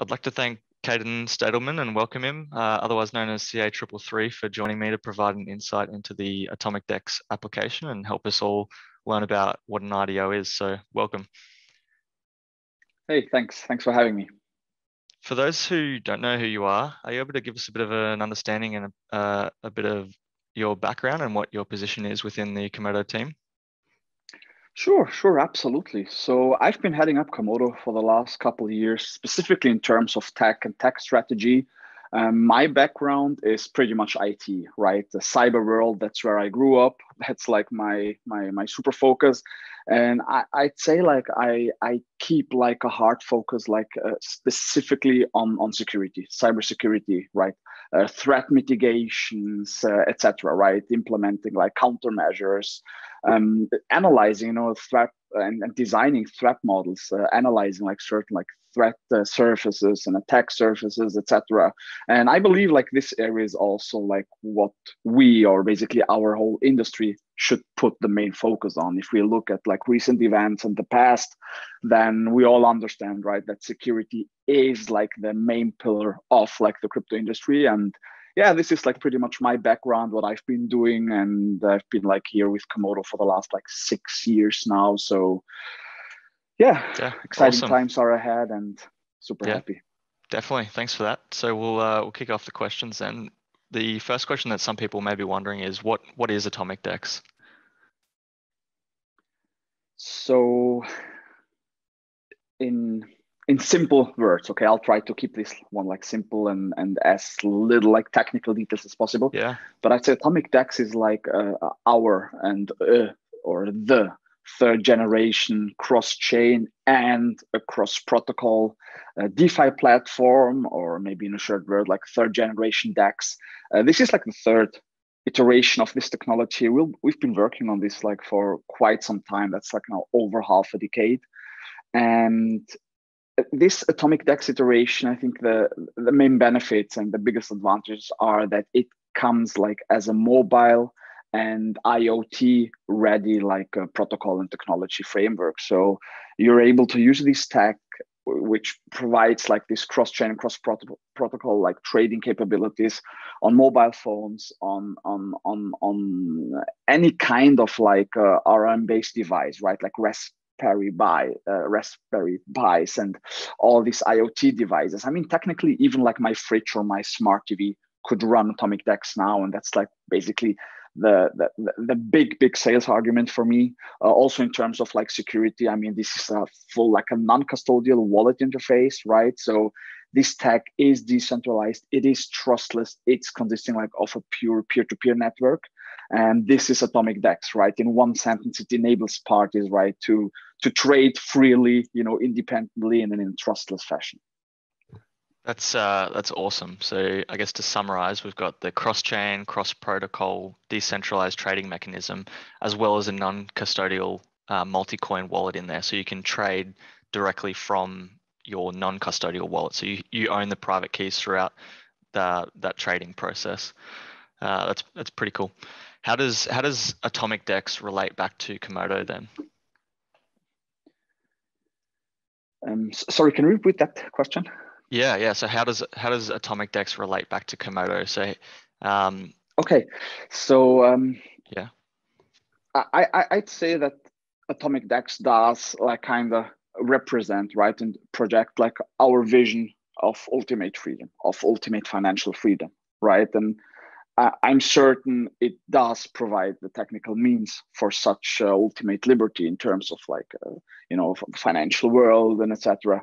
I'd like to thank Kadan Stadelmann and welcome him, uh, otherwise known as CA333, for joining me to provide an insight into the Atomic Dex application and help us all learn about what an IDO is. So, welcome. Hey, thanks. Thanks for having me. For those who don't know who you are, are you able to give us a bit of an understanding and a, uh, a bit of your background and what your position is within the Komodo team? Sure, sure, absolutely. So I've been heading up Komodo for the last couple of years, specifically in terms of tech and tech strategy. Um, my background is pretty much IT, right? The cyber world, that's where I grew up. That's like my my my super focus. And I, I'd say like I I keep like a hard focus, like uh, specifically on on security, cybersecurity, right? Uh, threat mitigations, uh, etc. Right? Implementing like countermeasures, um, analyzing, you know, threat and, and designing threat models, uh, analyzing like certain like threat uh, surfaces and attack surfaces, etc. And I believe like this area is also like what we or basically our whole industry should put the main focus on. If we look at like recent events and the past, then we all understand, right, that security is like the main pillar of like the crypto industry and yeah, this is like pretty much my background, what I've been doing, and I've been like here with Komodo for the last like six years now. So yeah, yeah exciting awesome. times are ahead, and super yeah, happy. Definitely, thanks for that. So we'll uh, we'll kick off the questions, and the first question that some people may be wondering is what what is Atomic Dex? So in in simple words okay? I'll try to keep this one like simple and and as little like technical details as possible. Yeah. But i'd say atomic dex is like uh, our and uh, or the third generation cross chain and a cross protocol uh, defi platform or maybe in a short word like third generation dex. Uh, this is like the third iteration of this technology. We'll, we've been working on this like for quite some time. That's like now over half a decade. And this atomic dex iteration, I think the the main benefits and the biggest advantages are that it comes like as a mobile and IoT ready like protocol and technology framework. So you're able to use this tech which provides like this cross-chain cross protocol like trading capabilities on mobile phones on on on on any kind of like uh, ARM based device right like REST Raspberry Pi, uh, Raspberry Pis, and all these IoT devices. I mean, technically, even like my fridge or my smart TV could run Atomic Dex now, and that's like basically the the, the big big sales argument for me. Uh, also in terms of like security, I mean, this is a full like a non-custodial wallet interface, right? So this tech is decentralized it is trustless it's consisting like of a pure peer-to-peer network and this is atomic dex right? In one sentence it enables parties right to to trade freely you know independently and in a trustless fashion. That's uh, that's awesome. So I guess to summarize, we've got the cross-chain, cross-protocol, decentralized trading mechanism, as well as a non-custodial uh, multi-coin wallet in there, so you can trade directly from your non-custodial wallet. So you, you own the private keys throughout the, that trading process. Uh, that's that's pretty cool. How does how does Atomic Dex relate back to Komodo then? Um, sorry, can you repeat that question? Yeah, yeah. So how does how does Atomic Dex relate back to Komodo? So, um, okay, so um, yeah, I, I I'd say that Atomic Dex does like kind of represent right and project like our vision of ultimate freedom, of ultimate financial freedom, right? And I'm certain it does provide the technical means for such uh, ultimate liberty in terms of like uh, you know financial world and etc.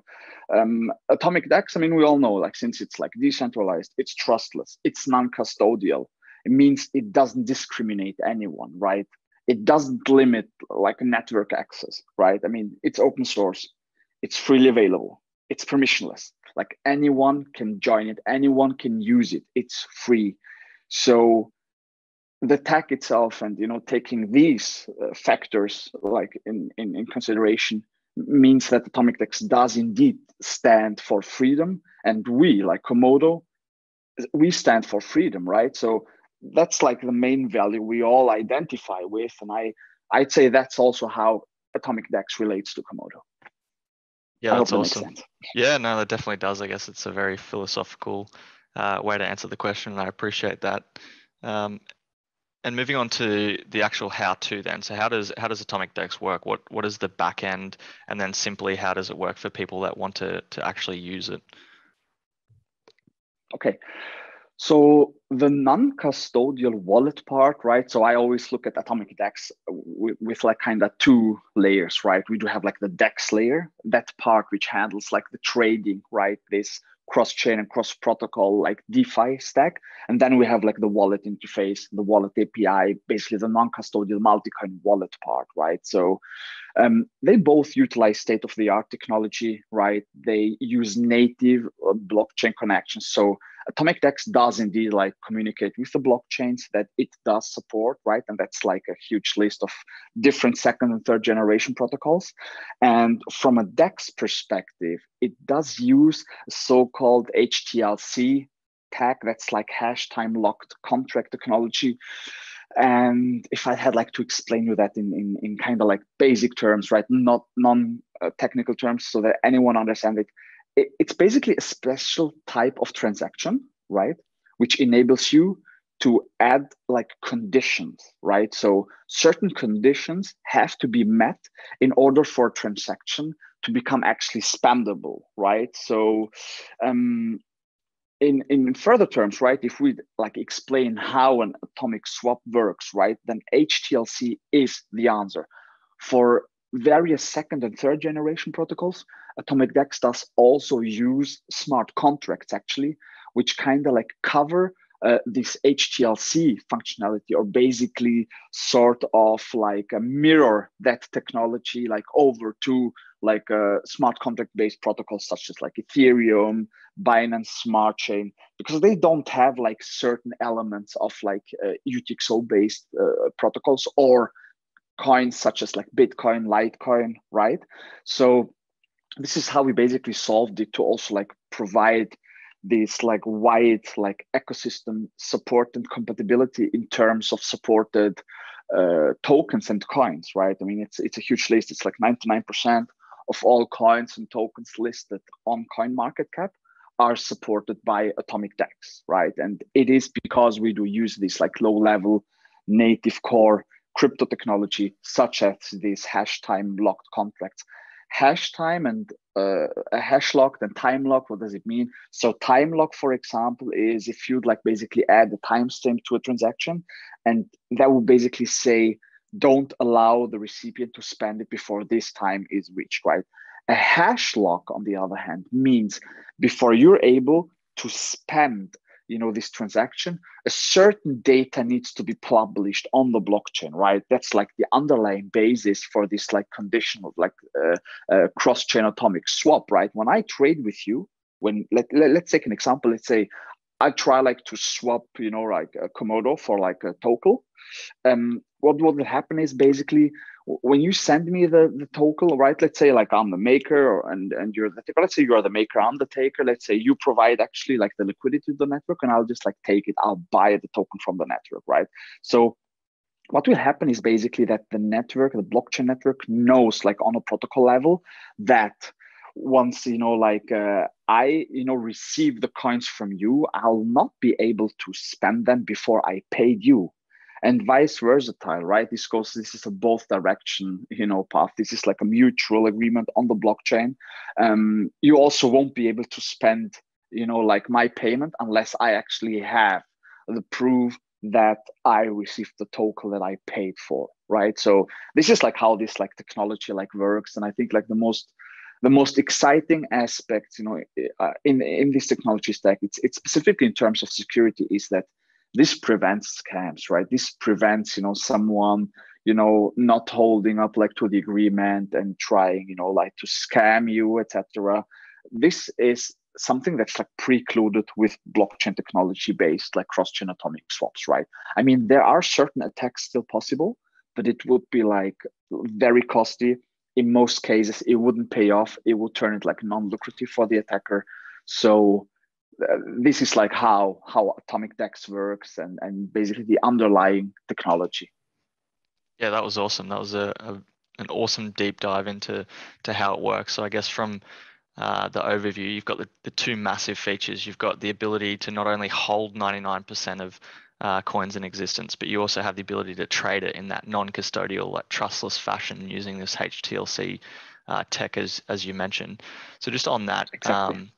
Um, Atomic Dex, I mean, we all know like since it's like decentralized, it's trustless, it's non-custodial. It means it doesn't discriminate anyone, right? It doesn't limit like network access, right? I mean, it's open source, it's freely available, it's permissionless. Like anyone can join it, anyone can use it. It's free so the tech itself and you know taking these uh, factors like in, in, in consideration means that atomic dex does indeed stand for freedom and we like komodo we stand for freedom right so that's like the main value we all identify with and i i'd say that's also how atomic dex relates to komodo Yeah, that's awesome. Yeah, no, that definitely does. I guess it's a very philosophical uh, way to answer the question, and I appreciate that. Um, and moving on to the actual how-to then. So how does how does Atomic Dex work? What what is the back end, and then simply how does it work for people that want to to actually use it? Okay, so the non-custodial wallet part, right? So I always look at Atomic Dex with, with like kind of two layers, right? We do have like the Dex layer, that part which handles like the trading, right? This cross-chain and cross-protocol like DeFi stack. And then we have like the wallet interface, the wallet API, basically the non-custodial multi-coin wallet part, right? So um, they both utilize state-of-the-art technology, right? They use native uh, blockchain connections. So Atomic Dex does indeed like communicate with the blockchains that it does support, right? And that's like a huge list of different second and third generation protocols. And from a DEX perspective, it does use so-called HTLC tag that's like hash time locked contract technology. And if I had like to explain you that in, in, in kind of like basic terms, right, not non-technical uh, terms, so that anyone understand it, it, it's basically a special type of transaction, right? Which enables you to add like conditions, right? So certain conditions have to be met in order for a transaction to become actually spendable, right? So um, in, in further terms, right, if we like explain how an atomic swap works, right, then HTLC is the answer. For various second and third generation protocols, Atomic Dex does also use smart contracts actually, which kind of like cover uh, this HTLC functionality or basically sort of like a mirror that technology like over to like a smart contract based protocols such as like Ethereum, Binance Smart Chain, because they don't have like certain elements of like uh, UTXO based uh, protocols or coins such as like Bitcoin, Litecoin, right? So this is how we basically solved it to also like provide this like wide like ecosystem support and compatibility in terms of supported uh, tokens and coins, right? I mean, it's it's a huge list. It's like 99% of all coins and tokens listed on Coin Market Cap are supported by Atomic Dex, right? And it is because we do use this like low level native core crypto technology, such as these hash time locked contracts. Hash time and uh, a hash lock, and time lock. What does it mean? So time lock, for example, is if you'd like basically add a timestamp to a transaction, and that would basically say don't allow the recipient to spend it before this time is reached, right? A hash lock, on the other hand, means before you're able to spend you know this transaction a certain data needs to be published on the blockchain right? That's like the underlying basis for this like conditional like uh, uh, cross-chain atomic swap right? When i trade with you when let, let, let's take an example. Let's say i try like to swap you know like a komodo for like a token. Um what will happen is basically when you send me the, the token, right? Let's say like I'm the maker and, and you're the taker. Let's say you're the maker, I'm the taker. Let's say you provide actually like the liquidity to the network and I'll just like take it, I'll buy the token from the network, right? So what will happen is basically that the network, the blockchain network knows like on a protocol level that once you know like uh, i you know receive the coins from you i'll not be able to spend them before i paid you and vice versa right? This goes this is a both direction you know path. This is like a mutual agreement on the blockchain. Um, you also won't be able to spend you know like my payment unless i actually have the proof that i received the token that i paid for right? So this is like how this like technology like works. And i think like the most the most exciting aspect you know uh, in in this technology stack it's it's specifically in terms of security is that this prevents scams right? This prevents you know someone you know not holding up like to the agreement and trying you know like to scam you etc this is something that's like precluded with blockchain technology based like cross-chain atomic swaps right? I mean there are certain attacks still possible but it would be like very costly. In most cases it wouldn't pay off. It would turn it like non-lucrative for the attacker. So this is like how how atomic dex works and and basically the underlying technology yeah that was awesome that was a, a an awesome deep dive into to how it works. So I guess from uh, the overview, you've got the, the two massive features. You've got the ability to not only hold 99% of uh, coins in existence, but you also have the ability to trade it in that non-custodial, like trustless fashion using this HTLC uh, tech, as as you mentioned. So just on that, exactly. um,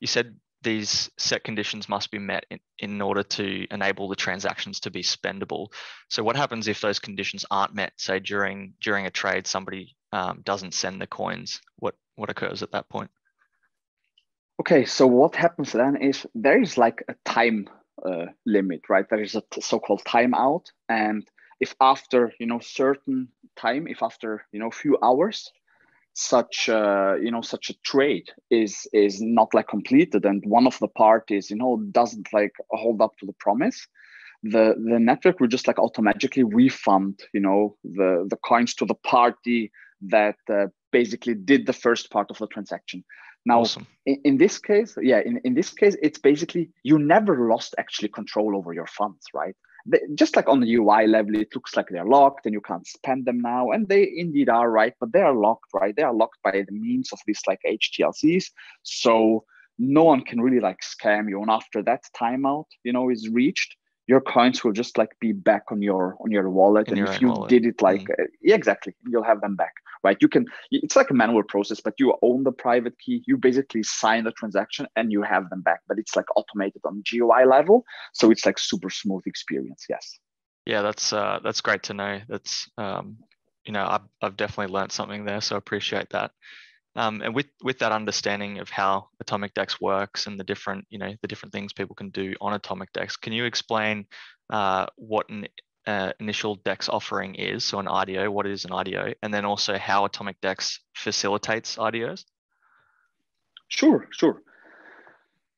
you said these set conditions must be met in, in order to enable the transactions to be spendable. So what happens if those conditions aren't met? Say during during a trade, somebody um, doesn't send the coins. What what occurs at that point? Okay, so what happens then is there is like a time uh, limit, right? There is a so-called timeout, and if after you know certain time, if after you know few hours, such uh, you know such a trade is is not like completed, and one of the parties you know doesn't like hold up to the promise, the the network will just like automatically refund you know the the coins to the party that uh, basically did the first part of the transaction. Now, awesome. in, in, this case, yeah, in, in this case, it's basically you never lost actually control over your funds, right? Just like on the UI level, it looks like they're locked and you can't spend them now. And they indeed are, right? But they are locked, right? They are locked by the means of these like HTLCs. So no one can really like scam you. And after that timeout, you know, is reached, your coins will just like be back on your on your wallet In and your if you wallet. did it like mm. uh, yeah, exactly you'll have them back right you can it's like a manual process but you own the private key you basically sign the transaction and you have them back but it's like automated on gui level so it's like super smooth experience yes yeah that's uh that's great to know that's um you know i've, I've definitely learned something there so I appreciate that um, and with with that understanding of how atomic dex works and the different you know the different things people can do on atomic dex can you explain uh, what an uh, initial dex offering is? So an ido what is an ido and then also how atomic dex facilitates idos sure sure.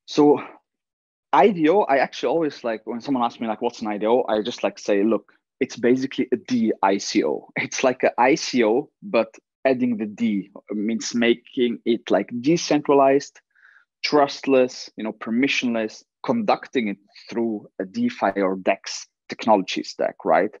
So ido i actually always like when someone asks me like what's an ido i just like say look it's basically a DICO. It's like an ICO, but adding the D means making it like decentralized, trustless, you know, permissionless, conducting it through a DeFi or DEX technology stack, right?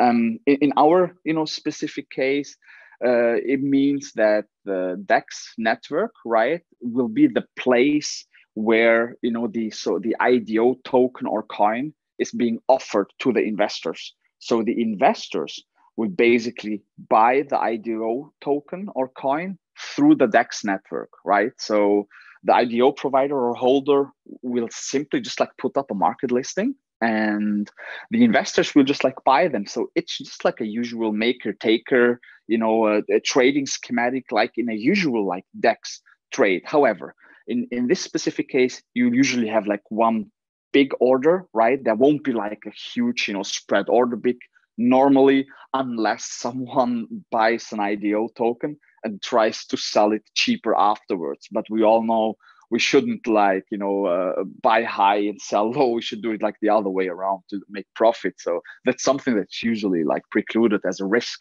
Um, in, in, our, you know, specific case, uh, it means that the DEX network, right, will be the place where you know the so the IDO token or coin is being offered to the investors. So the investors we basically buy the IDO token or coin through the DEX network, right? So the IDO provider or holder will simply just like put up a market listing and the investors will just like buy them. So it's just like a usual maker taker, you know, a, a trading schematic like in a usual like DEX trade. However, in, in this specific case, you usually have like one big order, right? There won't be like a huge, you know, spread order big normally unless someone buys an IDO token and tries to sell it cheaper afterwards. But we all know we shouldn't like you know uh, buy high and sell low. We should do it like the other way around to make profit. So that's something that's usually like precluded as a risk.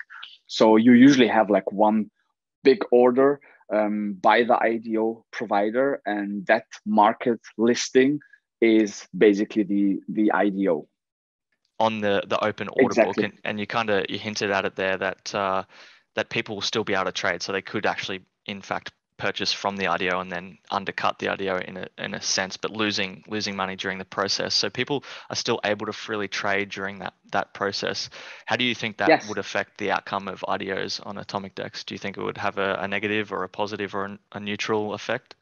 So you usually have like one big order um, by the IDO provider, and that market listing is basically the the IDO on the the open order exactly. book, and, and you kind of you hinted at it there that uh, that people will still be able to trade, so they could actually, in fact, purchase from the IDO and then undercut the IDO in a in a sense, but losing losing money during the process. So people are still able to freely trade during that that process. How do you think that yes. would affect the outcome of IDOs on Atomic Dex? Do you think it would have a, a negative or a positive or an, a neutral effect?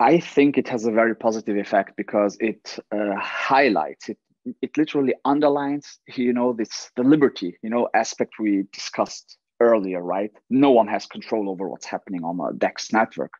I think it has a very positive effect because it uh, highlights, it it literally underlines you know this the liberty you know aspect we discussed earlier right? No one has control over what's happening on a dex network.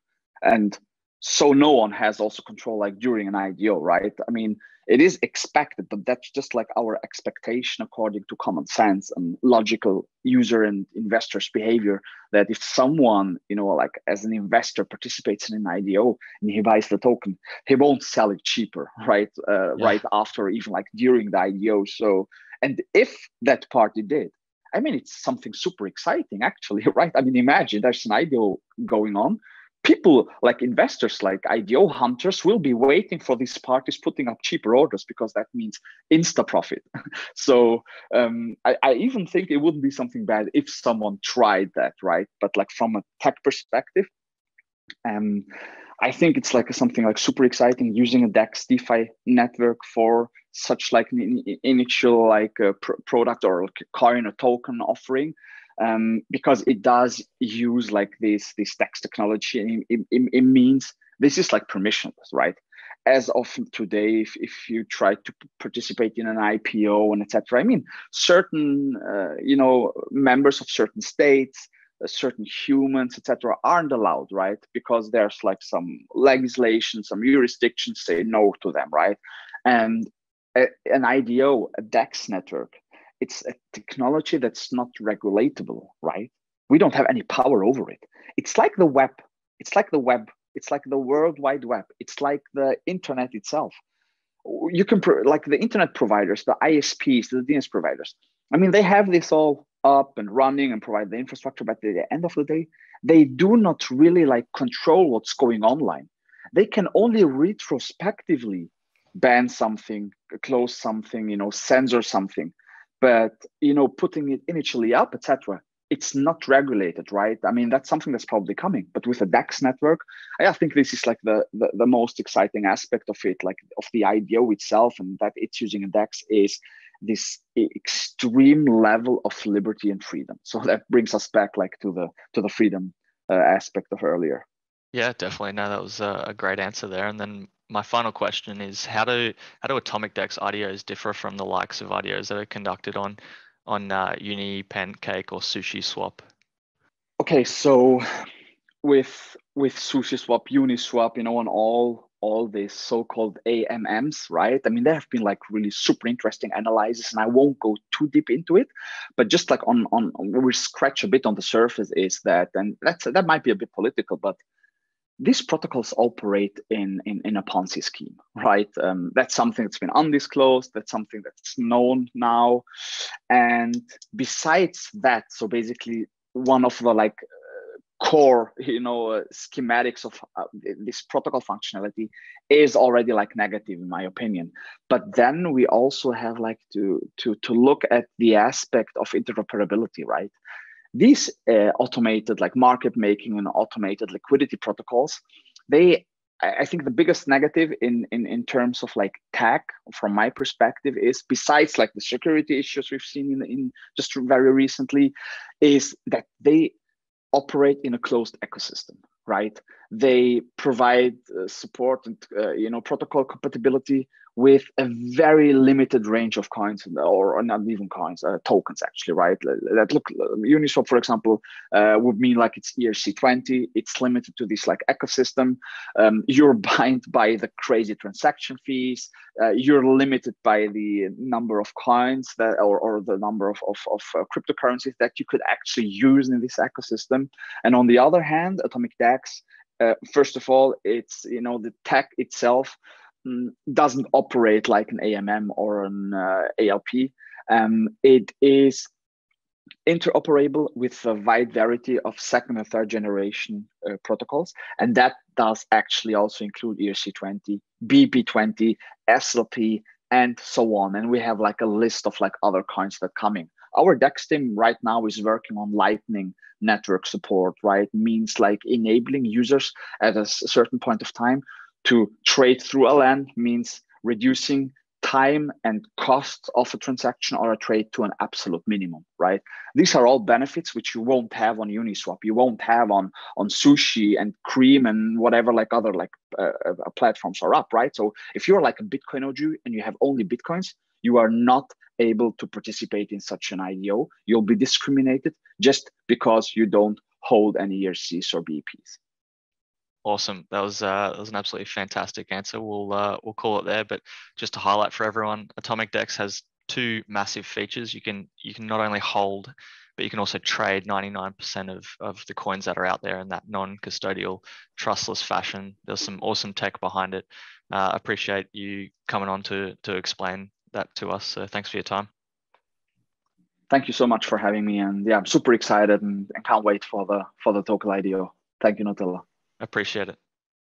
And so no one has also control like during an IDO, right? I mean, it is expected, but that's just like our expectation according to common sense and logical user and investors behavior. That if someone, you know, like as an investor participates in an IDO and he buys the token, he won't sell it cheaper, right? Uh, yeah. Right after, even like during the IDO. So, and if that party did, I mean, it's something super exciting, actually, right? I mean, imagine there's an IDO going on people like investors like ido hunters will be waiting for these parties putting up cheaper orders because that means insta profit. So um, I, I, even think it wouldn't be something bad if someone tried that right? But like from a tech perspective um, i think it's like something like super exciting using a dex defi network for such like an initial like a pr- product or like a coin or token offering um, because it does use like this this dex technology. It, it, it, means this is like permissionless right? As of today if, if you try to participate in an ipo and etc i mean certain uh, you know members of certain states uh, certain humans etc aren't allowed right? Because there's like some legislation some jurisdictions say no to them right? And a, an ido a dex network it's a technology that's not regulatable, right? We don't have any power over it. It's like the web. It's like the web. It's like the World Wide Web. It's like the internet itself. You can like the internet providers, the ISPs, the DNS providers. I mean, they have this all up and running and provide the infrastructure, but at the end of the day, they do not really like control what's going online. They can only retrospectively ban something, close something, you know, censor something but you know putting it initially up etc it's not regulated right? I mean that's something that's probably coming but with a dex network i think this is like the, the, the most exciting aspect of it like of the ido itself and that it's using a dex is this extreme level of liberty and freedom. So that brings us back like to the to the freedom uh, aspect of earlier. Yeah definitely. No that was a, a great answer there. And then my final question is how do how do atomic dex IDOs differ from the likes of IDOs that are conducted on on uh, Uni, Pancake, or Sushi Swap? Okay, so with with Sushi Swap, Uniswap, you know, on all all these so-called AMMs, right? I mean, there have been like really super interesting analyses, and I won't go too deep into it, but just like on on we scratch a bit on the surface is that, and that's that might be a bit political, but these protocols operate in, in, in a Ponzi scheme, right? Um, that's something that's been undisclosed. That's something that's known now. And besides that, so basically one of the like uh, core, you know, uh, schematics of uh, this protocol functionality is already like negative in my opinion. But then we also have like to to to look at the aspect of interoperability, right? These uh, automated like market making and automated liquidity protocols they i think the biggest negative in, in in terms of like tech from my perspective is besides like the security issues we've seen in, in just very recently is that they operate in a closed ecosystem right? They provide uh, support and uh, you know protocol compatibility with a very limited range of coins or, or not even coins uh, tokens actually right? That look uniswap for example uh, would mean like it's erc20 it's limited to this like ecosystem. Um, you're bound by the crazy transaction fees. Uh, you're limited by the number of coins that or, or the number of, of, of uh, cryptocurrencies that you could actually use in this ecosystem. And on the other hand atomic dex uh, first of all it's you know the tech itself doesn't operate like an amm or an uh, alp um, it is interoperable with a wide variety of second and third generation uh, protocols and that does actually also include erc20 bep20 slp and so on. And we have like a list of like other coins that are coming. Our dex team right now is working on lightning network support right? Means like enabling users at a certain point of time to trade through LN means reducing time and cost of a transaction or a trade to an absolute minimum right these are all benefits which you won't have on uniswap you won't have on on sushi and cream and whatever like other like uh, uh, platforms are up right so if you're like a bitcoin og and you have only bitcoins you are not able to participate in such an IDO. You'll be discriminated just because you don't hold any ERCs or BEPs. Awesome. That was uh, that was an absolutely fantastic answer. We'll uh, we'll call it there. But just to highlight for everyone, Atomic Dex has two massive features. You can you can not only hold, but you can also trade 99% of, of the coins that are out there in that non-custodial, trustless fashion. There's some awesome tech behind it. Uh, appreciate you coming on to to explain that to us. So thanks for your time. Thank you so much for having me, and yeah, I'm super excited and, and can't wait for the for the Tokel IDO. Thank you, Nutella. Appreciate it.